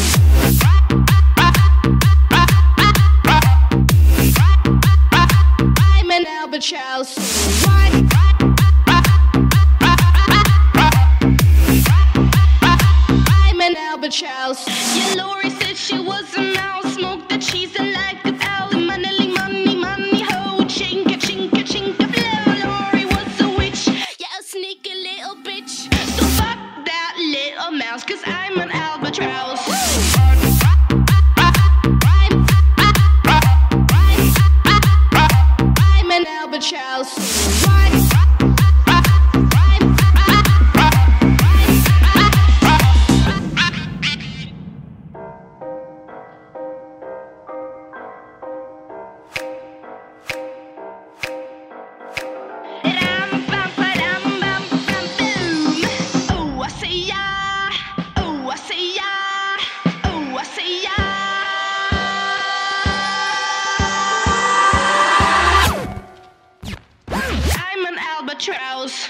you. trails.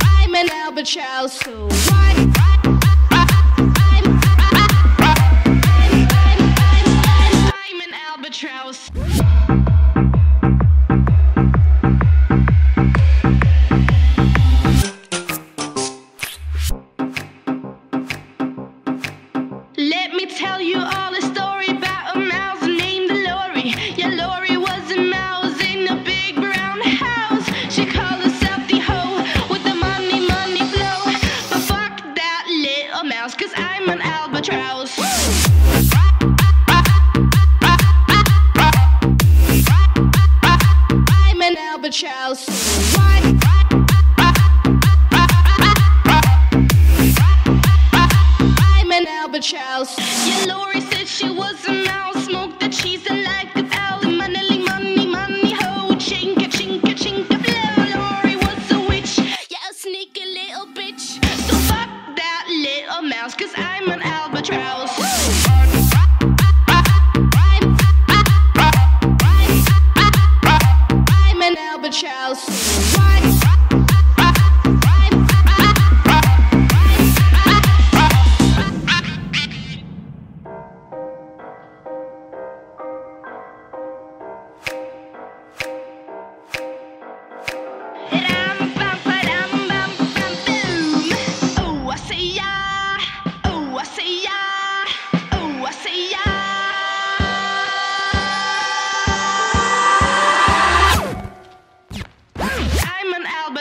I'm an Albert so why? Charles.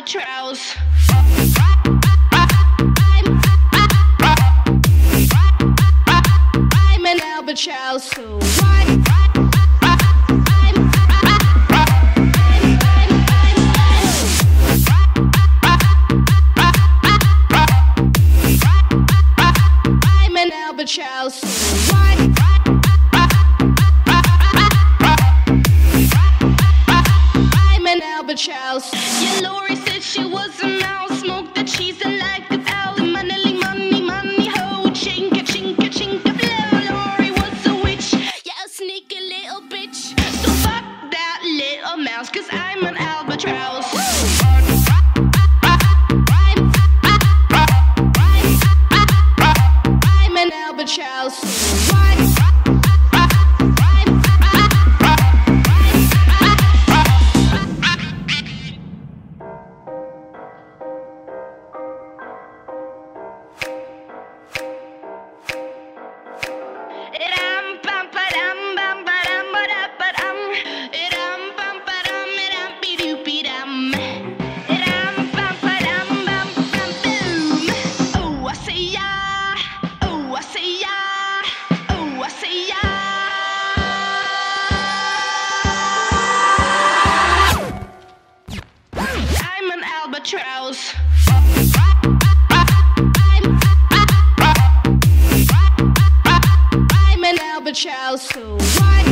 trousers. I'm an albatross. an albatross. Cause I'm an albatross. child, so why?